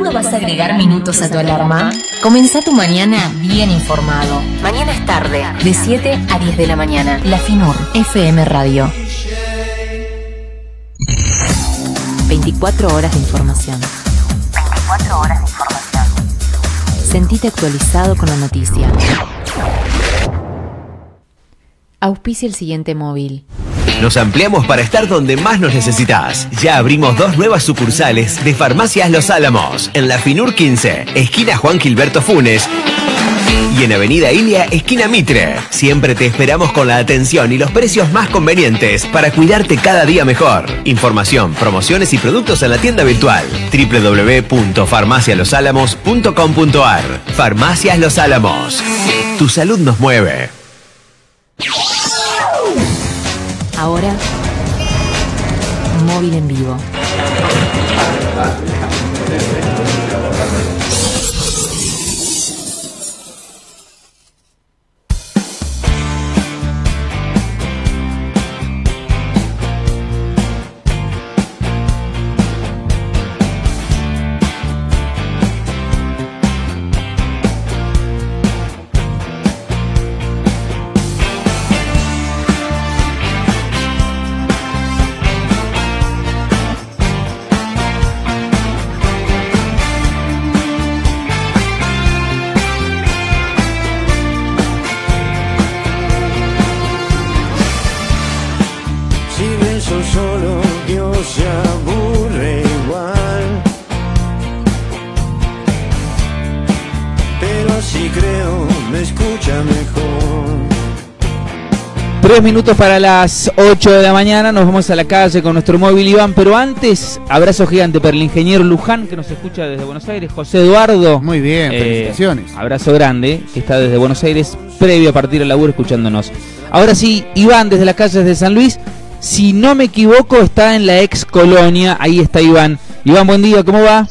¿Cuándo vas a agregar minutos a tu alarma? Comenzá tu mañana bien informado. Mañana es tarde, de 7 a 10 de la mañana. La Finur, FM Radio. 24 horas de información. 24 horas de información. Sentite actualizado con la noticia. Auspicia el siguiente móvil. Nos ampliamos para estar donde más nos necesitas. Ya abrimos dos nuevas sucursales de Farmacias Los Álamos, en la Finur 15, esquina Juan Gilberto Funes, y en Avenida Ilia, esquina Mitre. Siempre te esperamos con la atención y los precios más convenientes para cuidarte cada día mejor. Información, promociones y productos en la tienda virtual www.farmacialosalamos.com.ar Farmacias Los Álamos. Tu salud nos mueve. Ahora, móvil en vivo. Solo, Dios se aburre igual. Pero así creo, me escucha mejor. Tres minutos para las 8 de la mañana, nos vamos a la calle con nuestro móvil Iván, pero antes, abrazo gigante para el ingeniero Luján que nos escucha desde Buenos Aires, José Eduardo. Muy bien, Eh, felicitaciones. abrazo grande, que está desde Buenos Aires, previo a partir del laburo escuchándonos. Ahora sí, Iván desde las calles de San Luis, si no me equivoco, está en la ex colonia, ahí está Iván. Iván, buen día, ¿cómo va?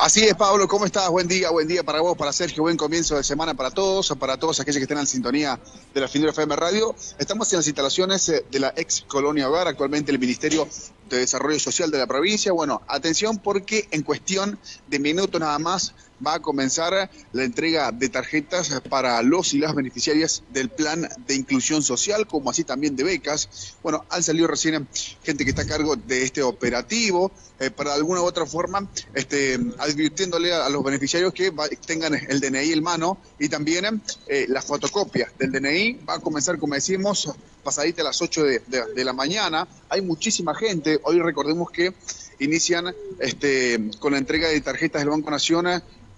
Así es, Pablo, ¿cómo estás? Buen día, buen día para vos, para Sergio, buen comienzo de semana para todos, para todos aquellos que estén en sintonía de la Finura FM Radio. Estamos en las instalaciones eh, de la ex colonia Hogar, actualmente el Ministerio de Desarrollo Social de la provincia. Bueno, atención porque en cuestión de minutos nada más va a comenzar la entrega de tarjetas para los y las beneficiarias del plan de inclusión social, como así también de becas. Bueno, han salido recién gente que está a cargo de este operativo, eh, para alguna u otra forma, este, advirtiéndole a, los beneficiarios que tengan el DNI en mano y también eh, la fotocopia del DNI. Va a comenzar, como decimos, pasadita a las 8 de, la mañana. Hay muchísima gente. Hoy recordemos que inician este, con la entrega de tarjetas del Banco Nación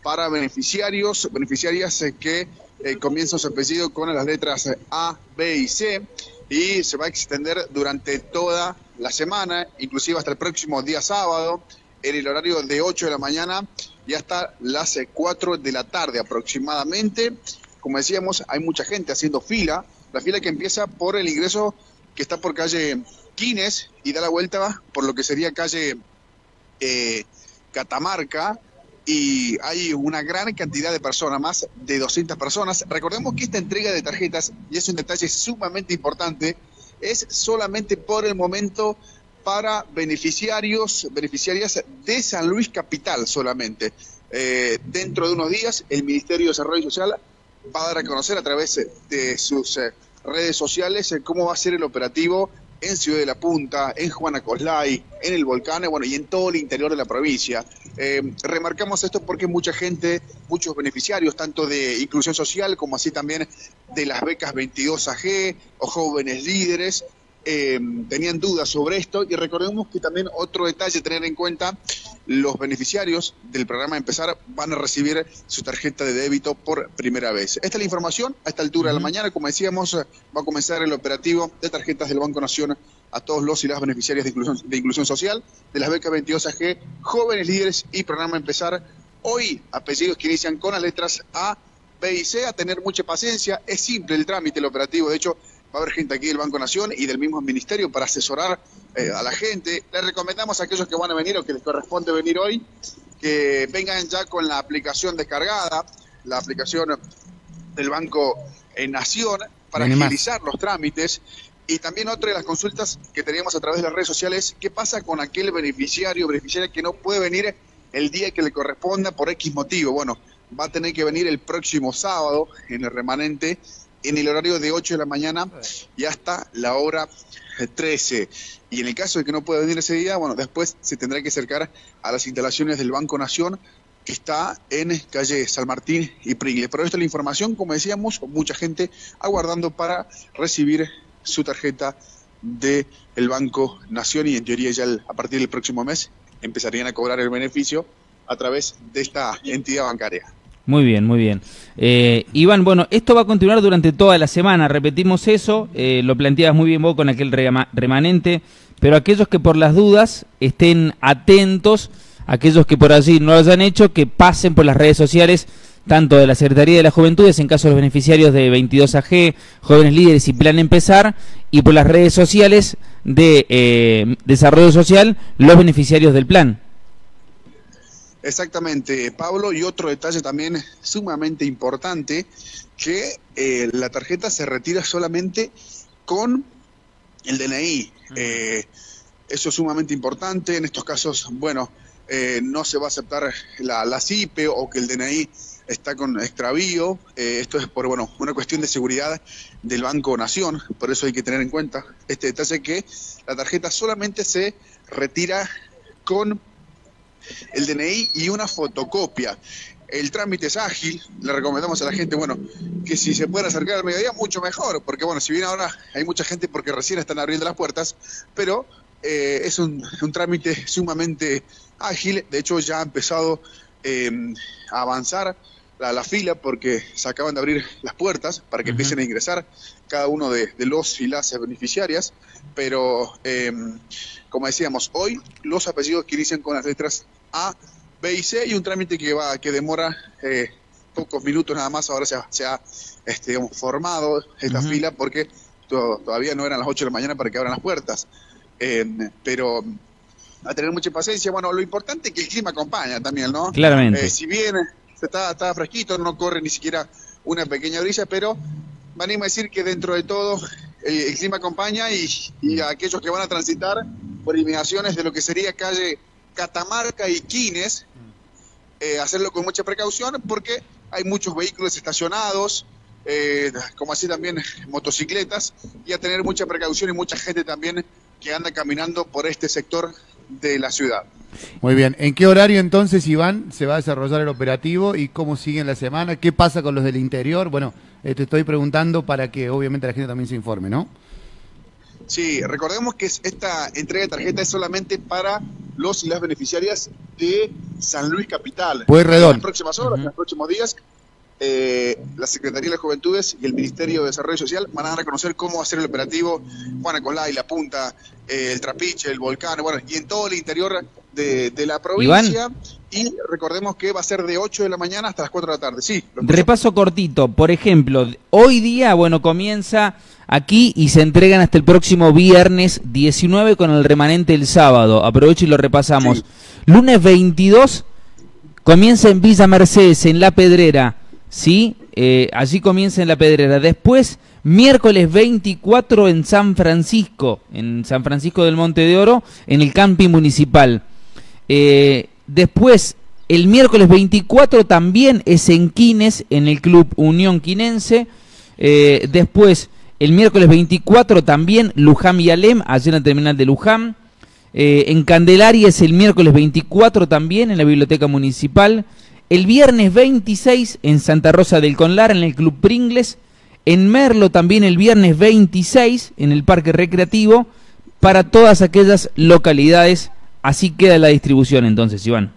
para beneficiarios, beneficiarias eh, que eh, comienzan su apellido con las letras eh, A, B y C y se va a extender durante toda la semana, inclusive hasta el próximo día sábado, en el horario de 8 de la mañana y hasta las eh, 4 de la tarde aproximadamente. Como decíamos, hay mucha gente haciendo fila, la fila que empieza por el ingreso que está por calle Quines y da la vuelta por lo que sería calle eh, Catamarca y hay una gran cantidad de personas, más de 200 personas. Recordemos que esta entrega de tarjetas, y es un detalle sumamente importante, es solamente por el momento para beneficiarios, beneficiarias de San Luis Capital solamente. Eh, dentro de unos días, el Ministerio de Desarrollo Social va a dar a conocer a través de sus eh, redes sociales eh, cómo va a ser el operativo en Ciudad de la Punta, en Juana Coslay, en el Volcán, bueno, y en todo el interior de la provincia. Remarcamos esto porque mucha gente, muchos beneficiarios, tanto de inclusión social como así también de las becas 22AG o jóvenes líderes, eh, tenían dudas sobre esto. Y recordemos que también otro detalle a tener en cuenta, los beneficiarios del programa Empezar van a recibir su tarjeta de débito por primera vez. Esta es la información, a esta altura de la mañana, como decíamos, va a comenzar el operativo de tarjetas del Banco Nación a todos los y las beneficiarias de inclusión, de inclusión social, de las becas 22AG, jóvenes líderes y programa Empezar. Hoy, apellidos que inician con las letras A, B y C, a tener mucha paciencia, es simple el trámite, el operativo, de hecho, va a haber gente aquí del Banco Nación y del mismo ministerio para asesorar eh, a la gente. Les recomendamos a aquellos que van a venir o que les corresponde venir hoy, que vengan ya con la aplicación descargada, la aplicación del Banco Nación, para más. agilizar los trámites. Y también otra de las consultas que teníamos a través de las redes sociales, ¿qué pasa con aquel beneficiario o beneficiaria que no puede venir el día que le corresponda por X motivo. Bueno, va a tener que venir el próximo sábado en el remanente en el horario de 8 de la mañana y hasta la hora 13. Y en el caso de que no pueda venir ese día, bueno, después se tendrá que acercar a las instalaciones del Banco Nación que está en calle San Martín y Pringle. Pero esta es la información, como decíamos, mucha gente aguardando para recibir su tarjeta del el Banco Nación y en teoría ya a partir del próximo mes empezarían a cobrar el beneficio a través de esta entidad bancaria. Muy bien, muy bien. Eh, Iván, bueno, esto va a continuar durante toda la semana, repetimos eso, eh, lo planteabas muy bien vos con aquel remanente, pero aquellos que por las dudas estén atentos, aquellos que por allí no lo hayan hecho, que pasen por las redes sociales, tanto de la Secretaría de las Juventudes, en caso de los beneficiarios de 22AG, Jóvenes Líderes y Plan Empezar, y por las redes sociales de eh, Desarrollo Social, los beneficiarios del plan. Exactamente, Pablo. Y otro detalle también sumamente importante, que eh, la tarjeta se retira solamente con el DNI. Eh, eso es sumamente importante. En estos casos, bueno, eh, no se va a aceptar la, la CIPE o que el DNI está con extravío. esto es por bueno, una cuestión de seguridad del Banco Nación. Por eso hay que tener en cuenta este detalle que la tarjeta solamente se retira con el DNI y una fotocopia. El trámite es ágil, le recomendamos a la gente, bueno, que si se puede acercar al mediodía, mucho mejor, porque bueno, si bien ahora hay mucha gente porque recién están abriendo las puertas, pero eh, es un, trámite sumamente ágil, de hecho ya ha empezado em, a avanzar la, fila porque se acaban de abrir las puertas para que empiecen a ingresar cada uno de, los y las beneficiarias, pero em, como decíamos, hoy los apellidos que inician con las letras A, B y C y un trámite que va que demora eh, pocos minutos nada más, ahora se ha, se ha este, formado esta fila porque todavía no eran las 8 de la mañana para que abran las puertas. Em, pero a tener mucha paciencia. Bueno, lo importante es que el clima acompaña también, ¿no? Claramente. Eh, si bien está, está fresquito, no corre ni siquiera una pequeña brisa, pero venimos a decir que dentro de todo el, clima acompaña y, aquellos que van a transitar por inmigraciones de lo que sería calle Catamarca y Quines, eh, hacerlo con mucha precaución porque hay muchos vehículos estacionados, eh, como así también motocicletas, y a tener mucha precaución y mucha gente también que anda caminando por este sector de la ciudad. Muy bien. ¿En qué horario entonces, Iván, se va a desarrollar el operativo y cómo sigue la semana? ¿Qué pasa con los del interior? Bueno, eh, te estoy preguntando para que obviamente la gente también se informe, ¿no? Sí, recordemos que esta entrega de tarjeta es solamente para los y las beneficiarias de San Luis Capital. Pues. En las próximas horas, en los próximos días, eh, la Secretaría de las Juventudes y el Ministerio de Desarrollo Social van a dar a conocer cómo hacer el operativo Juana Colay, La Punta, eh, el Trapiche, el Volcán, bueno, y en todo el interior de, la provincia. Y recordemos que va a ser de 8 de la mañana hasta las 4 de la tarde. Sí. Repaso cortito. Por ejemplo, hoy día, bueno, comienza aquí y se entregan hasta el próximo viernes 19 con el remanente el sábado. Aprovecho y lo repasamos. Lunes 22 comienza en Villa Mercedes, en La Pedrera. ¿Sí? Eh, allí comienza en la pedrera. Después, miércoles 24 en San Francisco, en San Francisco del Monte de Oro, en el camping municipal. Eh, después, el miércoles 24 también es en Quines, en el Club Unión Quinense. Eh, después, el miércoles 24 también Luján y Alem, allí en la terminal de Luján. en Candelaria es el miércoles 24 también, en la Biblioteca Municipal. El viernes 26 en Santa Rosa del Conlar, en el Club Pringles. En Merlo también el viernes 26 en el Parque Recreativo. Para todas aquellas localidades. Así queda la distribución entonces, Iván.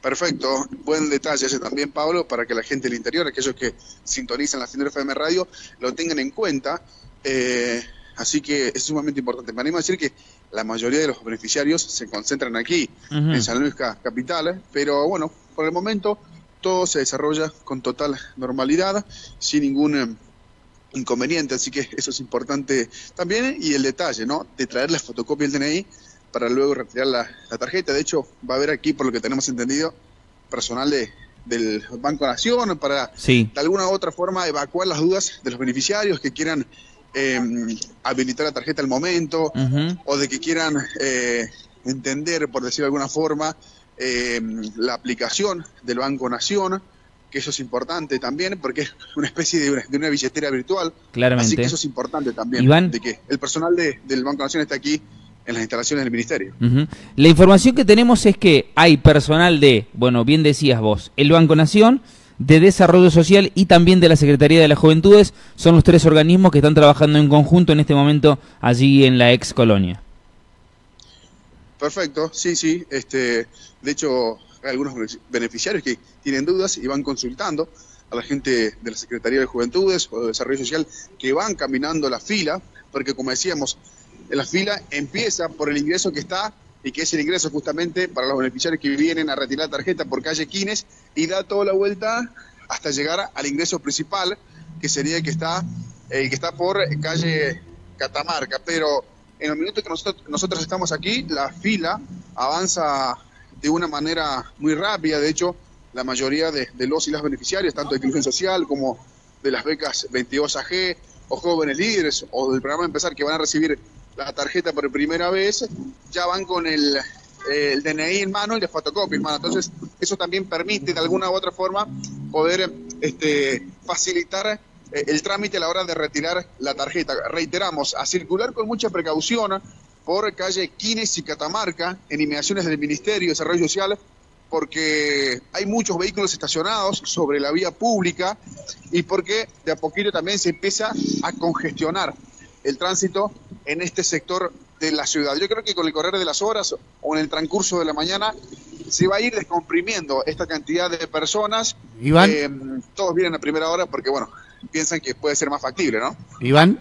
Perfecto, buen detalle ese también, Pablo, para que la gente del interior, aquellos que sintonizan la Cintura FM Radio, lo tengan en cuenta. Eh, así que es sumamente importante. Me animo a decir que la mayoría de los beneficiarios se concentran aquí, en San Luis Capital, pero bueno, por el momento todo se desarrolla con total normalidad, sin ningún eh, inconveniente, así que eso es importante también. Y el detalle, ¿no? De traer la fotocopia del DNI para luego retirar la, tarjeta. De hecho, va a haber aquí, por lo que tenemos entendido, personal de, del Banco Nación para de alguna u otra forma evacuar las dudas de los beneficiarios que quieran eh, habilitar la tarjeta al momento o de que quieran eh, entender, por decirlo de alguna forma, eh, la aplicación del Banco Nación, que eso es importante también, porque es una especie de una, de una billetera virtual. Claramente. Así que eso es importante también, Iván. de que el personal de- del Banco Nación está aquí en las instalaciones del Ministerio. La información que tenemos es que hay personal de, bueno, bien decías vos, el Banco Nación, de Desarrollo Social y también de la Secretaría de las Juventudes. Son los tres organismos que están trabajando en conjunto en este momento allí en la ex colonia. Perfecto, sí, sí. Este, de hecho, hay algunos beneficiarios que tienen dudas y van consultando a la gente de la Secretaría de Juventudes o de Desarrollo Social que van caminando la fila, porque como decíamos, la fila empieza por el ingreso que está y que es el ingreso justamente para los beneficiarios que vienen a retirar tarjeta por calle Quines y da toda la vuelta hasta llegar al ingreso principal, que sería el que está, el que está por calle Catamarca. Pero en el minuto que nosotros, estamos aquí, la fila avanza de una manera muy rápida. De hecho, la mayoría de, los y las beneficiarios, tanto de inclusión social como de las becas 22AG o jóvenes líderes o del programa Empezar, que van a recibir la tarjeta por primera vez, ya van con el, DNI en mano y de fotocopia en mano. Entonces, eso también permite de alguna u otra forma poder este, facilitar el trámite a la hora de retirar la tarjeta. Reiteramos, a circular con mucha precaución por calle Quines y Catamarca, en inmediaciones del Ministerio de Desarrollo Social, porque hay muchos vehículos estacionados sobre la vía pública y porque de a poquito también se empieza a congestionar el tránsito en este sector de la ciudad. Yo creo que con el correr de las horas o en el transcurso de la mañana se va a ir descomprimiendo esta cantidad de personas. Iván. Eh, todos vienen a primera hora porque, bueno, piensan que puede ser más factible, ¿no? Iván,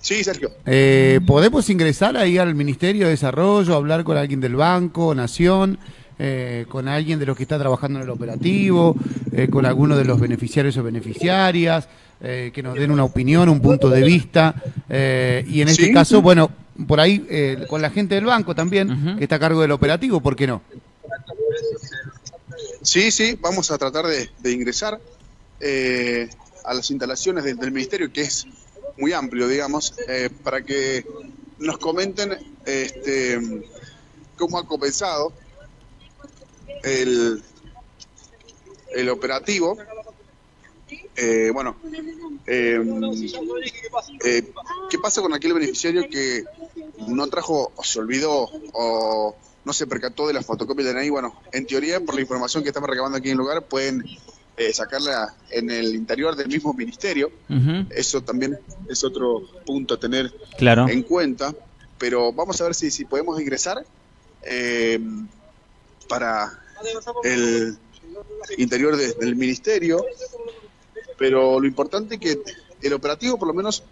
Sí, Sergio. eh, ¿podemos ingresar ahí al Ministerio de Desarrollo, hablar con alguien del Banco, Nación, eh, con alguien de los que está trabajando en el operativo, eh, con alguno de los beneficiarios o beneficiarias, eh, que nos den una opinión, un punto de vista? eh, y en este Sí. caso, bueno, por ahí eh, con la gente del banco también, que está a cargo del operativo, ¿por qué no? Sí, sí, vamos a tratar de, de ingresar eh, a las instalaciones del, del ministerio, que es muy amplio, digamos, eh, para que nos comenten este, cómo ha comenzado el, el operativo. Eh, bueno, eh, eh, ¿qué pasa con aquel beneficiario que no trajo o se olvidó o no se percató de la fotocopia de DNI? Bueno, en teoría, por la información que estamos recabando aquí en el lugar, pueden eh, sacarla en el interior del mismo ministerio. Eso también es otro punto a tener Claro. en cuenta, pero vamos a ver si, si podemos ingresar eh, para el interior de- del ministerio, pero lo importante es que el operativo por lo menos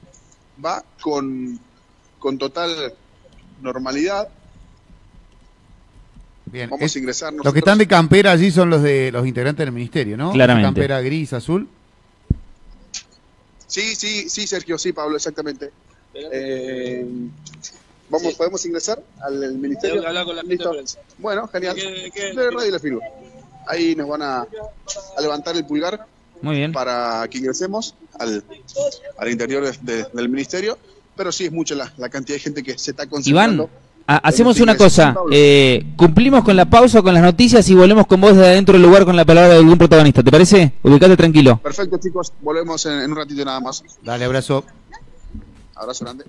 va con, con total normalidad. Bien, Vamos es- a ingresar los que están de campera allí son los de los integrantes del Ministerio, ¿no? Claramente. Campera gris, azul. Sí, sí, sí, Sergio, sí, Pablo, exactamente. Eh, vamos, ¿Podemos ingresar al al ministerio? Tengo que hablar con la gente Listo. de prensa. Bueno, genial. ¿Qué- qué- De Radio La Firma. Ahí nos van a, a levantar el pulgar Muy bien. para que ingresemos al, al interior de- de- del ministerio. Pero sí es mucha la, la cantidad de gente que se está Iván, concentrando. ha- hacemos Este una cosa. Eh, cumplimos con la pausa, con las noticias y volvemos con vos desde adentro del lugar con la palabra de algún protagonista. ¿Te parece? Ubicate tranquilo. Perfecto, chicos. Volvemos en, en un ratito nada más. Dale, abrazo. Abrazo grande.